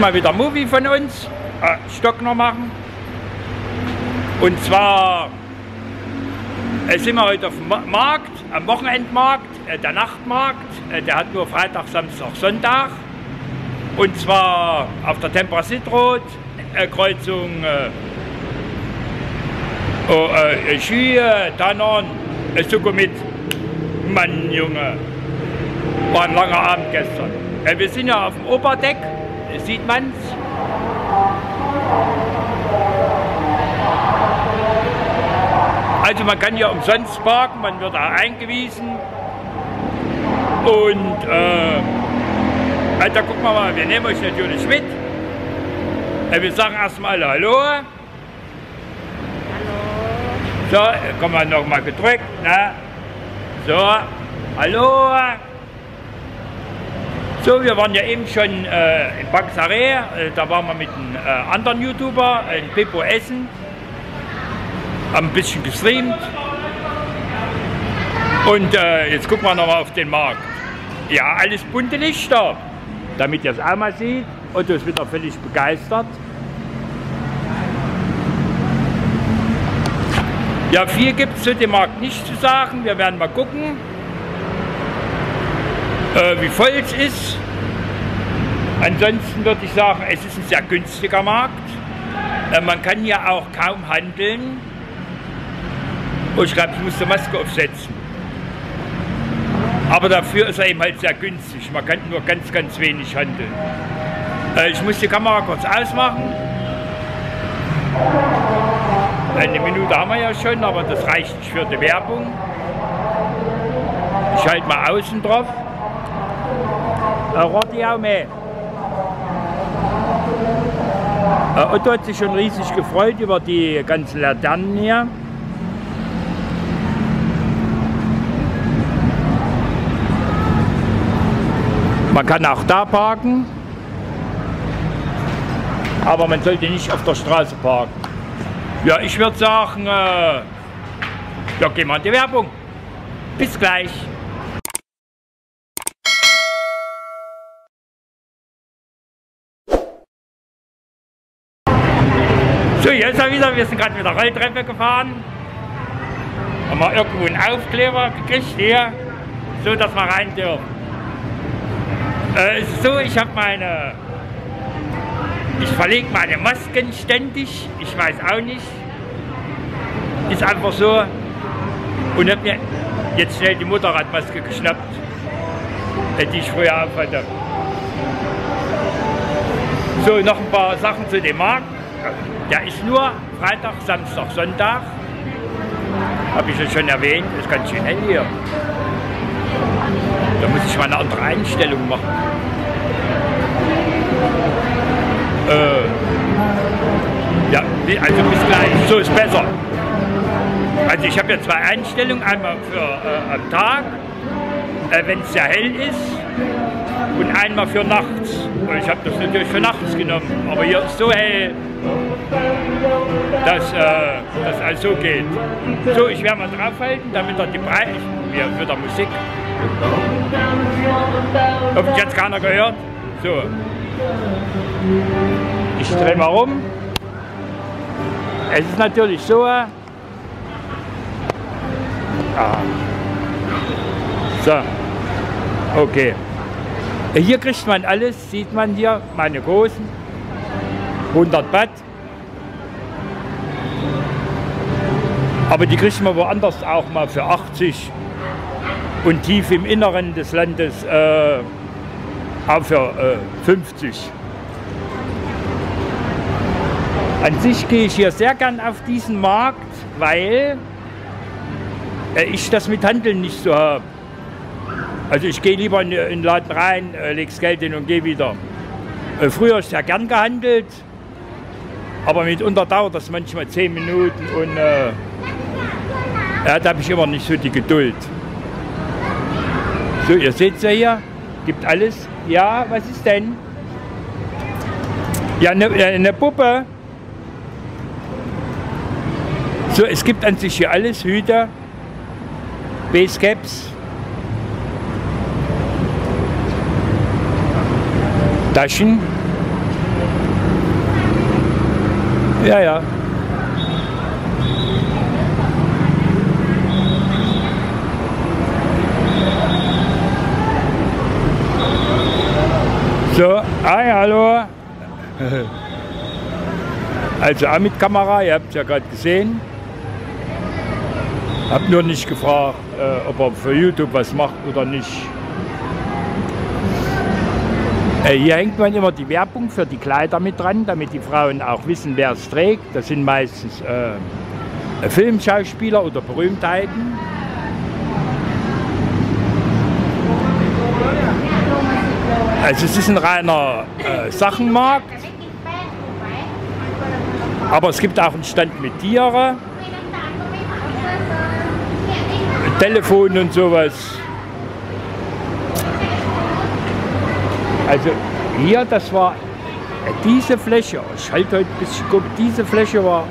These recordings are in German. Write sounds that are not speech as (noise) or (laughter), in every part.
mal wieder Movie von uns, äh, Stockner machen. Und zwar äh, sind wir heute auf dem Markt, am Wochenendmarkt, äh, der Nachtmarkt. Äh, der hat nur Freitag, Samstag, Sonntag. Und zwar auf der Temperasitrot, äh, Kreuzung äh, oh, äh, Schühe, Tannern, äh, Sukumit. Mann, Junge, war ein langer Abend gestern. Äh, wir sind ja auf dem Oberdeck, sieht man's. Also man kann ja umsonst parken, man wird da eingewiesen. Und äh, also gucken wir mal, wir nehmen euch natürlich mit. Äh, wir sagen erstmal Hallo. Hallo. So, kommen wir nochmal gedrückt. Ne? So, Hallo. So, wir waren ja eben schon äh, in Baxare, äh, da waren wir mit einem äh, anderen YouTuber, in Pippo Essen, haben ein bisschen gestreamt. Und äh, jetzt gucken wir nochmal auf den Markt. Ja, alles bunte Lichter, damit ihr es auch mal seht. Otto ist wieder völlig begeistert. Ja, viel gibt es zu dem Markt nicht zu sagen. Wir werden mal gucken äh, wie voll es ist. Ansonsten würde ich sagen, es ist ein sehr günstiger Markt. Äh, man kann ja auch kaum handeln. Und ich glaube, ich muss die Maske aufsetzen. Aber dafür ist er eben halt sehr günstig. Man kann nur ganz, ganz wenig handeln. Äh, ich muss die Kamera kurz ausmachen. Eine Minute haben wir ja schon, aber das reicht nicht für die Werbung. Ich halte mal außen drauf. Rodi mehr. Otto hat sich schon riesig gefreut über die ganzen Laternen hier. Man kann auch da parken, aber man sollte nicht auf der Straße parken. Ja, ich würde sagen, äh, ja, gehen wir an die Werbung. Bis gleich. So, jetzt wieder, wir sind gerade mit der Rolltreppe gefahren. Haben wir irgendwo einen Aufkleber gekriegt hier, so dass wir rein dürfen. Äh, so, ich habe meine, ich verlege meine Masken ständig, ich weiß auch nicht. Ist einfach so. Und habe mir jetzt schnell die Motorradmaske geschnappt, äh, die ich früher aufhatte. So, noch ein paar Sachen zu dem Markt. Der ist nur Freitag, Samstag, Sonntag. Habe ich schon erwähnt, ist ganz schön hell hier. Da muss ich mal eine andere Einstellung machen. Äh, ja, also bis gleich. So ist besser. Also ich habe ja zwei Einstellungen, einmal für äh, am Tag, äh, wenn es sehr hell ist und einmal für nachts. Und ich habe das natürlich für nachts genommen. Aber hier ist so hell, dass äh, das also geht. So, ich werde mal draufhalten, damit er die Breite, wie wieder Musik. Hoffentlich hat keiner gehört. So. Ich drehe mal rum. Es ist natürlich so. Ah. So. Okay. Hier kriegt man alles, sieht man hier, meine großen 100 Watt. Aber die kriegt man woanders auch mal für 80 und tief im Inneren des Landes äh, auch für äh, 50. An sich gehe ich hier sehr gern auf diesen Markt, weil äh, ich das mit Handeln nicht so habe. Also ich gehe lieber in, den Laden rein, äh, lege das Geld hin und gehe wieder. Äh, früher ist sehr gern gehandelt, aber mitunter dauert das manchmal zehn Minuten und äh, ja, da habe ich immer nicht so die Geduld. So, ihr seht ja hier, gibt alles. Ja, was ist denn? Ja, eine ne Puppe. So, es gibt an sich hier alles, Hüte, Basecaps, Taschen. Ja, ja. So, hi, hallo. (laughs) Also auch mit Kamera, ihr habt es ja gerade gesehen. Hab nur nicht gefragt, äh, ob er für YouTube was macht oder nicht. Äh, hier hängt man immer die Werbung für die Kleider mit dran, damit die Frauen auch wissen, wer es trägt. Das sind meistens äh, Filmschauspieler oder Berühmtheiten. Also es ist ein reiner äh, Sachenmarkt, aber es gibt auch einen Stand mit Tieren, Telefon und sowas. Also hier, das war diese Fläche, ich halte heute ein bisschen guck, diese Fläche war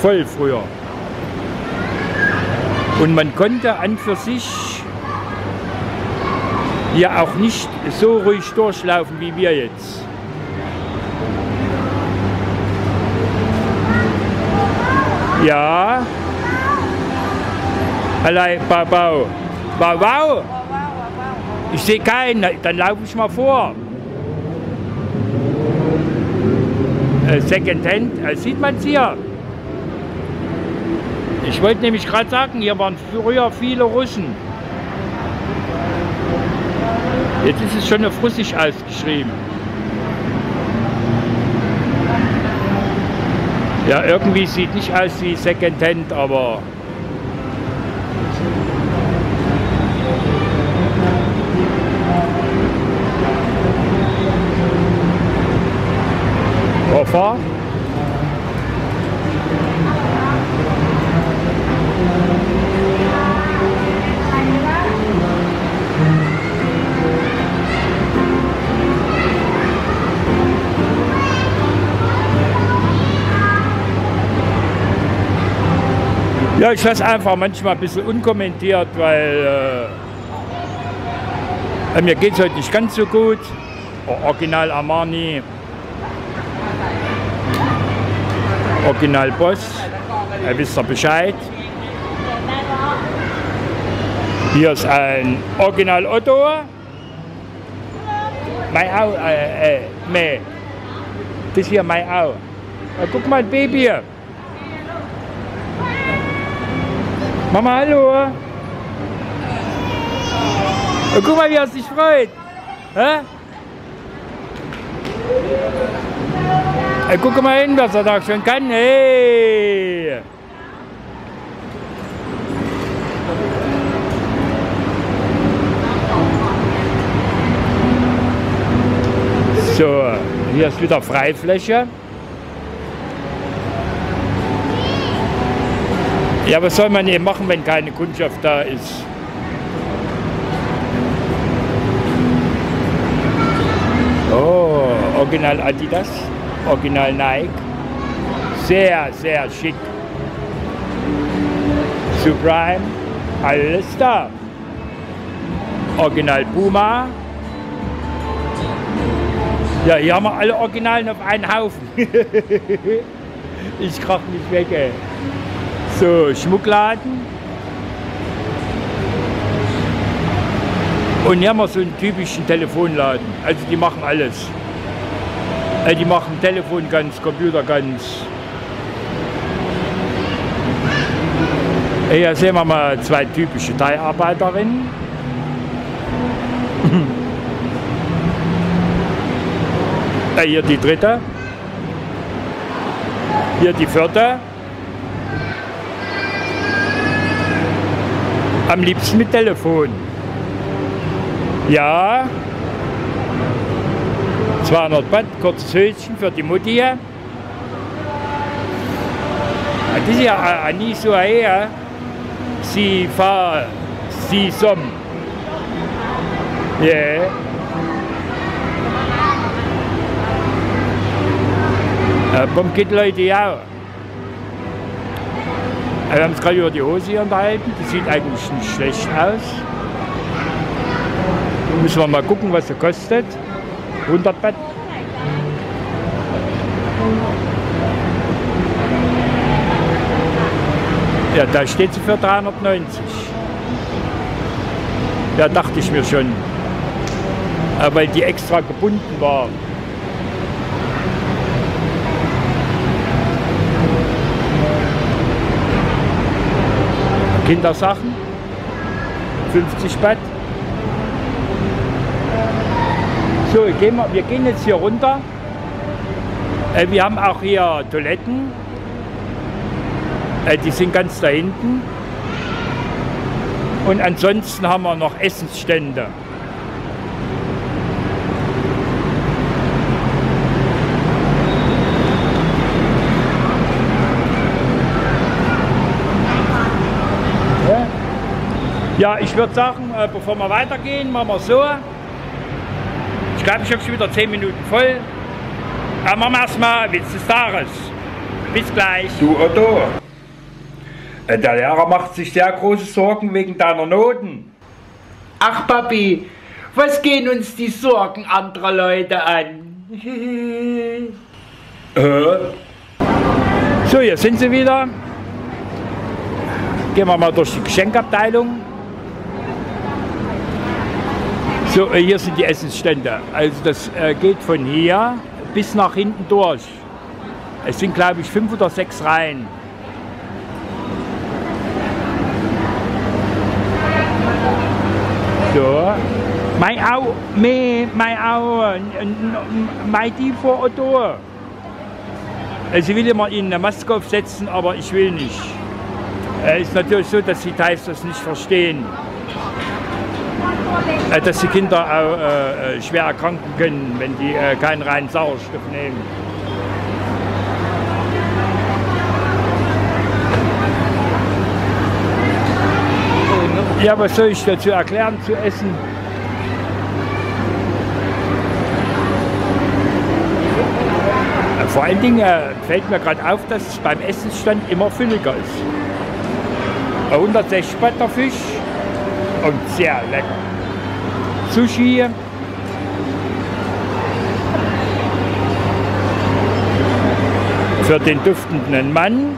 voll früher. Und man konnte an für sich hier auch nicht so ruhig durchlaufen wie wir jetzt. Ja. Allein, Bau, Bau. Bau, Bau. Ich sehe keinen, dann laufe ich mal vor. Äh, Secondhand, äh, sieht man es hier. Ich wollte nämlich gerade sagen, hier waren früher viele Russen. Jetzt ist es schon auf Russisch ausgeschrieben. Ja, irgendwie sieht nicht aus wie Secondhand, aber Koffer. Ja, ich lasse einfach manchmal ein bisschen unkommentiert, weil äh, mir geht es heute nicht ganz so gut. Original Armani, Original Boss, ihr wisst ja Bescheid. Hier ist ein Original Otto. Mein Au, äh, äh, nee. Das hier mein Au. Ja, guck mal, Baby. Mama, hallo. Ja, guck mal, wie er sich freut. Hä? Ja, guck mal hin, was er da schon kann. Hey! So, hier ist wieder Freifläche. Ja, was soll man eben machen, wenn keine Kundschaft da ist? Oh, Original Adidas, Original Nike. Sehr, sehr schick. Supreme, alles da. Original Puma. Ja, hier haben wir alle Originalen auf einen Haufen. (laughs) ich krach mich weg, ey. So, Schmuckladen. Und hier haben wir so einen typischen Telefonladen. Also die machen alles. Äh, die machen Telefon ganz, Computer ganz. Hier sehen wir mal zwei typische Teilarbeiterinnen. (laughs) Äh, hier die dritte. Hier die vierte. Am liebsten mit Telefon. Ja. 200 Baht, kurzes Höschen für die Mutti. Das ist ja nicht so her. Sie fahr, sie som. Ja. Yeah. Pumpkit-Leute auch. Wir haben uns gerade über die Hose hier unterhalten. Die sieht eigentlich nicht schlecht aus. Müssen wir mal gucken, was sie kostet. 100 Bett. Ja, da steht sie für 390. Ja, dachte ich mir schon. Ja, weil die extra gebunden war. Kindersachen, 50 Bett. So, gehen wir, wir gehen jetzt hier runter. Äh, wir haben auch hier Toiletten. Äh, die sind ganz da hinten. Und ansonsten haben wir noch Essensstände. Ja, ich würde sagen, äh, bevor wir weitergehen, machen wir so. Ich glaube, ich habe schon wieder 10 Minuten voll. Aber machen wir erstmal Witz des Tages. Bis gleich. Du Otto, äh, der Lehrer macht sich sehr große Sorgen wegen deiner Noten. Ach Papi, was gehen uns die Sorgen anderer Leute an? Äh, So, hier sind sie wieder. Gehen wir mal durch die Geschenkabteilung. So, äh, hier sind die Essensstände. Also das äh, geht von hier bis nach hinten durch. Es sind, glaube ich, fünf oder sechs Reihen. So. Mein Au, me, mein Au, mein die vor Otto. Also ich will immer Ihnen eine Maske aufsetzen, aber ich will nicht. Es ist natürlich so, dass die Teils das nicht verstehen. Äh, Dass die Kinder auch äh, äh, schwer erkranken können, wenn die keinen reinen Sauerstoff nehmen. Ja, was soll ich dazu erklären zu essen? Vor allen Dingen fällt mir gerade auf, dass es beim Essensstand immer fülliger ist. 160 Batter Fisch und sehr lecker. Sushi. Für den duftenden Mann.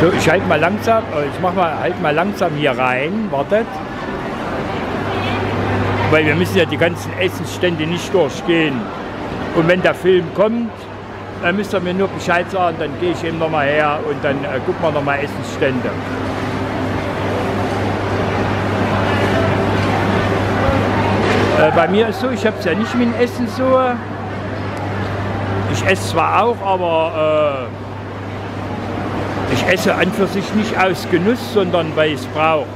So, ich halte mal langsam, äh, ich mach mal, halt mal langsam hier rein, wartet. Weil wir müssen ja die ganzen Essensstände nicht durchgehen. Und wenn der Film kommt, dann müsst ihr mir nur Bescheid sagen, dann gehe ich eben nochmal her und dann äh, gucken wir nochmal Essensstände. Äh, bei mir ist so, ich habe es ja nicht mit dem Essen so. Ich esse zwar auch, aber äh, ich esse an für sich nicht aus Genuss, sondern weil ich es brauche.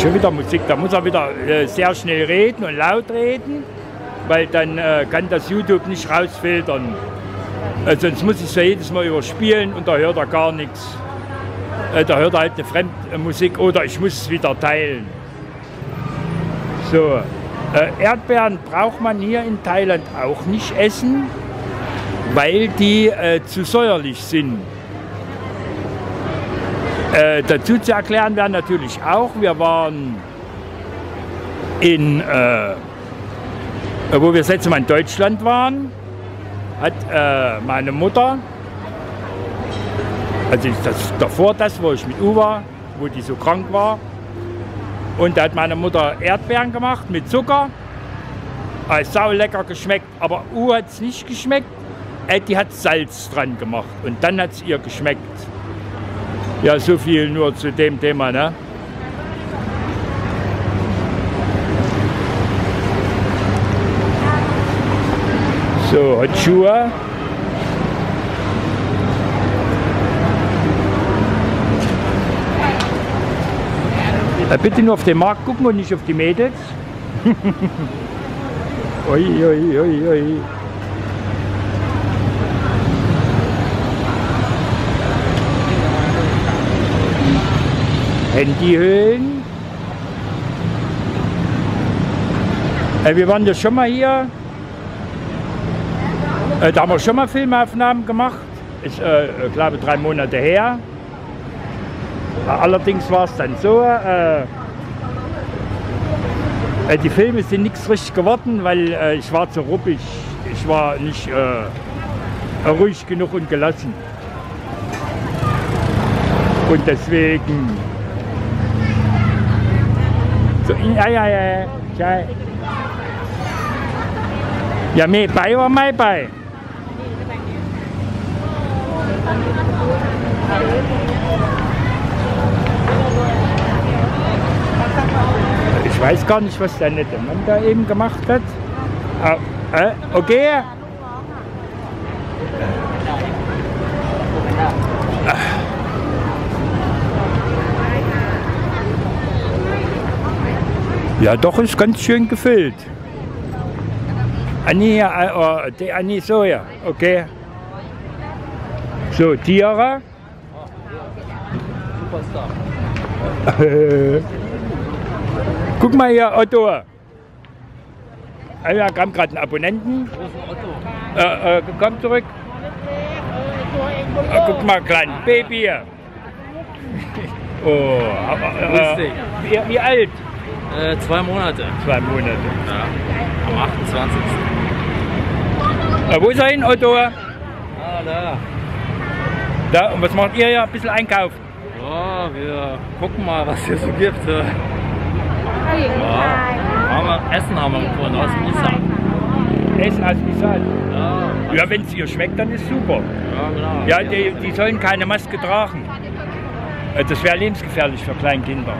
Schon wieder Musik, da muss er wieder äh, sehr schnell reden und laut reden, weil dann äh, kann das YouTube nicht rausfiltern. Äh, sonst muss ich es ja jedes Mal überspielen und da hört er gar nichts. Äh, da hört er halt eine Fremdmusik oder ich muss es wieder teilen. So, Erdbeeren braucht man hier in Thailand auch nicht essen, weil die zu säuerlich sind. Äh, dazu zu erklären wäre natürlich auch, wir waren in, äh, wo wir das letzte Mal in Deutschland waren, hat äh, meine Mutter, also das, davor das, wo ich mit U war, wo die so krank war, und da hat meine Mutter Erdbeeren gemacht mit Zucker. Hat sau lecker geschmeckt, aber U hat es nicht geschmeckt. Äh, die hat Salz dran gemacht und dann hat es ihr geschmeckt. Ja, so viel nur zu dem Thema, ne? So. Äh, bitte nur auf den Markt gucken und nicht auf die Mädels. (laughs) ui, ui, ui, ui. Handyhüllen. Äh, wir waren ja schon mal hier. Äh, da haben wir schon mal Filmaufnahmen gemacht. Ist, äh, ich glaube, drei Monate her. Allerdings war es dann so, äh, äh, die Filme sind nichts richtig geworden, weil äh, ich war zu ruppig. Ich war nicht äh, ruhig genug und gelassen. Und deswegen... Ja, ja, ja, ja. Ja, me bay or my bay? Ich weiß gar nicht, was der nette Mann da eben gemacht hat. Ah, äh, okay. Ja, doch ist ganz schön gefüllt. Annie, oh, die Annie so ja, okay. So, Tiere. (laughs) Guck mal hier, Otto. Ah, Wir haben gerade einen Abonnenten. Äh, äh, komm zurück. Äh, guck mal, kleines Baby. (laughs) Oh, äh, wie, wie alt? Äh, zwei Monate. Zwei Monate. Ja. Am 28. Äh, wo ist er hin, Otto? Ah, da. Da, und was macht ihr hier? Ein bisschen einkaufen. Ja, wir gucken mal, was hier so gibt. äh. Ja. Haben wir, Essen haben wir gefunden aus dem Isar. Essen als Bisal. Ja, Ja, wenn es ihr schmeckt, dann ist super. ja, genau. Ja, die, die sollen keine Maske tragen. Äh, Das wäre lebensgefährlich für Kleinkinder.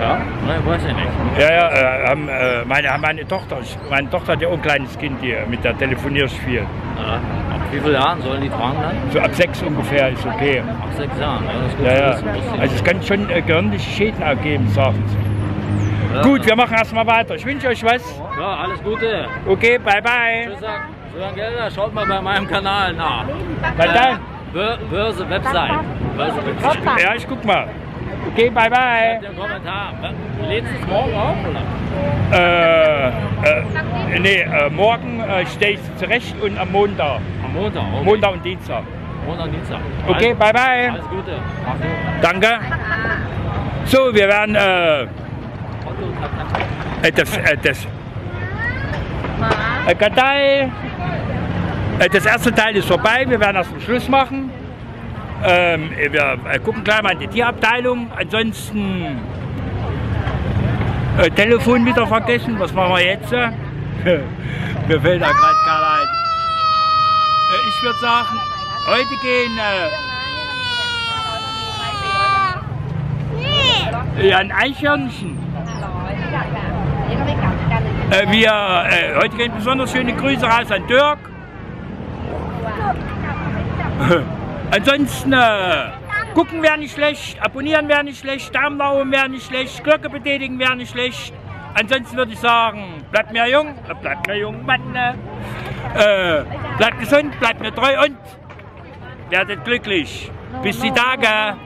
ja? Nein, weiß ich nicht. Ja, ja, äh, haben, äh, meine, meine Tochter, meine Tochter hat ja auch ein kleines Kind hier, mit der telefoniere ich viel. Ja. Ab wie vielen Jahren sollen die tragen dann? So ab sechs ungefähr ist okay. Ab sechs Jahren. Ja, das ist gut Ja, ja. wissen, Also es kann schon äh, gehirnliche Schäden ergeben, sagen sie. Ja. Gut, wir machen erstmal weiter. Ich wünsche euch was. Ja, alles Gute. Okay, bye bye. Tschüss, Sören Gelder, schaut mal bei meinem Kanal nach. Was dann? Bör- Börse Website. Börse Website. Ja, ich guck mal. Okay, bye bye. Den Kommentar. Lädst du es morgen auf, oder? Äh, äh, nee, äh, morgen äh, stehe ich zurecht und am Montag. Am Montag. Okay. Montag und Dienstag. Montag, Dienstag. Okay, Alles, bye bye. alles Gute. Mach's gut. Danke. So, wir werden äh, äh, das, äh, das, äh, Kartei. Äh, das erste Teil ist vorbei, wir werden erst zum Schluss machen. Ähm, wir äh, gucken gleich mal in die Tierabteilung. Ansonsten äh, Telefon wieder vergessen. Was machen wir jetzt? (laughs) Mir fällt da gerade keiner ein. Äh, ich würde sagen, heute gehen äh, ja, ein Eichhörnchen. Äh, wir, äh, heute gehen besonders schöne Grüße raus an Dirk. (laughs) Ansonsten äh, gucken wäre nicht schlecht, abonnieren wäre nicht schlecht, Daumen oben wäre nicht schlecht, Glocke betätigen wäre nicht schlecht. Ansonsten würde ich sagen, bleibt mir jung, äh, bleibt mir jung, Mann. Äh, bleibt gesund, bleibt mir treu und werdet glücklich. Bis die Tage.